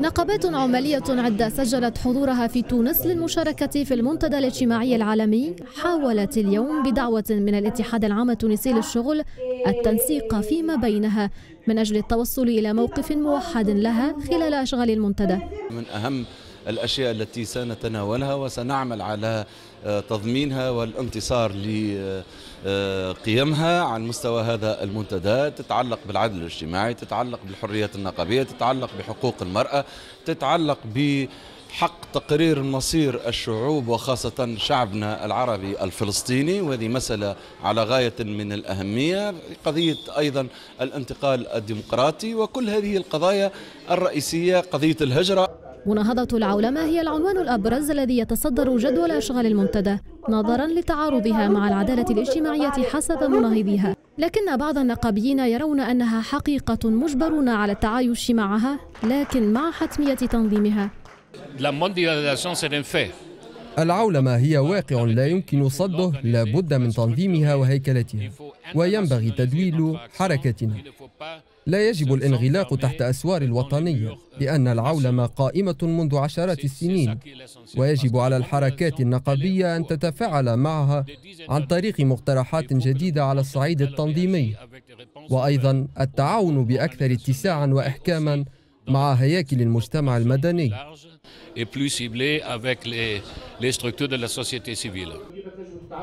نقابات عمالية عدة سجلت حضورها في تونس للمشاركة في المنتدى الاجتماعي العالمي. حاولت اليوم بدعوة من الاتحاد العام التونسي للشغل التنسيق فيما بينها من أجل التوصل إلى موقف موحد لها خلال أشغال المنتدى. من أهم الأشياء التي سنتناولها وسنعمل على آه، تضمينها والانتصار لقيمها على مستوى هذا المنتدى. تتعلق بالعدل الاجتماعي تتعلق بالحريات النقابية تتعلق بحقوق المرأة تتعلق ب حق تقرير المصير الشعوب وخاصة شعبنا العربي الفلسطيني. وهذه مسألة على غاية من الأهمية. قضية أيضا الانتقال الديمقراطي وكل هذه القضايا الرئيسية قضية الهجرة مناهضة العولمة هي العنوان الأبرز الذي يتصدر جدول أشغال المنتدى نظرا لتعارضها مع العدالة الاجتماعية حسب مناهضيها. لكن بعض النقابيين يرون أنها حقيقة مجبرون على التعايش معها لكن مع حتمية تنظيمها. العولمة هي واقع لا يمكن صده لابد من تنظيمها وهيكلتها وينبغي تدويل حركتنا. لا يجب الانغلاق تحت أسوار الوطنية لأن العولمة قائمة منذ عشرات السنين ويجب على الحركات النقابية أن تتفاعل معها عن طريق مقترحات جديدة على الصعيد التنظيمي. وأيضا التعاون بأكثر اتساعا وإحكاما مع هياكل المجتمع المدني.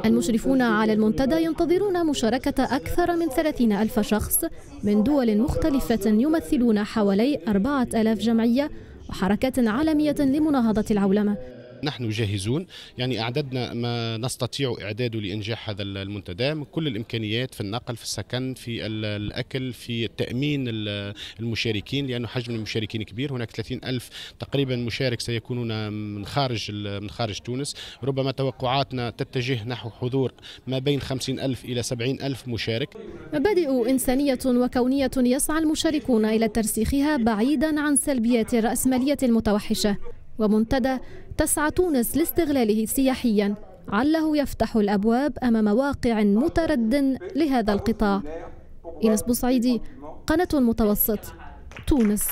المشرفون على المنتدى ينتظرون مشاركة أكثر من 30 ألف شخص من دول مختلفة يمثلون حوالي 4000 جمعية وحركات عالمية لمناهضة العولمة. نحن جاهزون. يعني أعددنا ما نستطيع إعداده لإنجاح هذا المنتدى. من كل الإمكانيات في النقل في السكن في الأكل في تأمين المشاركين لأنه حجم المشاركين كبير. هناك 30 ألف تقريبا مشارك سيكونون من خارج من خارج تونس. ربما توقعاتنا تتجه نحو حضور ما بين 50 ألف إلى 70 ألف مشارك. مبادئ إنسانية وكونية يسعى المشاركون إلى ترسيخها بعيدا عن سلبيات الرأسمالية المتوحشة. ومنتدى تسعى تونس لاستغلاله سياحيا عله يفتح الأبواب أمام واقع مترد لهذا القطاع. إنس بوصعيدي قناة المتوسط تونس.